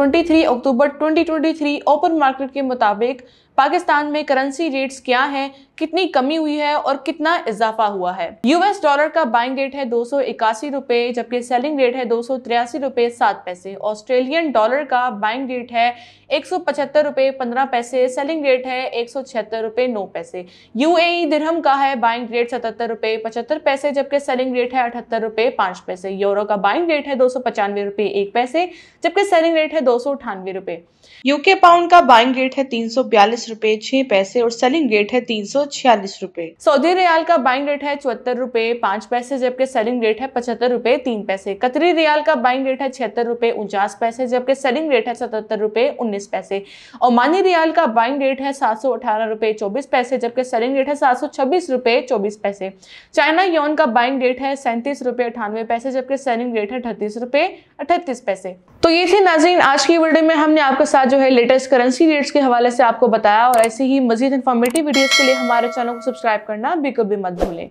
23 अक्टूबर 2023 open market के मुताबिक पाकिस्तान में करेंसी रेट्स क्या हैं, कितनी कमी हुई है और कितना इजाफा हुआ है? यूएस डॉलर का बाइंग रेट है दो रुपए, जबकि सेलिंग रेट है दो रुपए सात पैसे। ऑस्ट्रेलियन डॉलर का बाइंग रेट है एक सौ पचहत्तर पंद्रह पैसे सेलिंग रेट है एक सौ छिहत्तर रुपए नौ पैसे। यूएई दिरहम का है बाइंग रेट सतहत्तर रुपए पचहत्तर पैसे, जबकि सेलिंग रेट है अठहत्तर रुपए पाँच पैसे। यूरो का बाइंग रेट है दो सौ पचानवे रुपए एक पैसे, जबकि सेलिंग रेट है दो सौ अठानवे रुपए। यूके पाउंड का बाइंग रेट है तीन सौ बयालीस रुपए, छह पैसे और सेलिंग रेट है तीन सौ छियालीस रुपए। सऊदी रियाल का बाइंग रेट है चौहत्तर रुपए, पाँच पैसे जबकि सेलिंग रेट है पचहत्तर रुपए, तीन पैसे। कतरी रियाल का बाइंग रेट है छिहत्तर रुपए, उनचास पैसे जबकि सेलिंग रेट है सतहत्तर रुपए, उन्नीस पैसे। ओमानी रियाल का बाइंग रेट है सात सौ अठारह रुपए, चौबीस पैसे जबकि सेलिंग रेट है सात सौ छब्बीस रुपए, चौबीस पैसे। चाइना योन का बाइंग रेट है सैंतीस रुपए, अठानवे पैसे जबकि सेलिंग रेट है अठतीस रुपए, अठतीस पैसे। तो ये थी नाजीन आज की वीडियो में हमने आपके साथ जो है लेटेस्ट करेंसी रेट्स के हवाले से आपको बताया। और ऐसे ही मजीद इन्फॉर्मेटिव वीडियोज़ के लिए हमारे चैनल को सब्सक्राइब करना बिल्कुल भी मत भूलें।